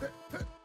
Huh, huh.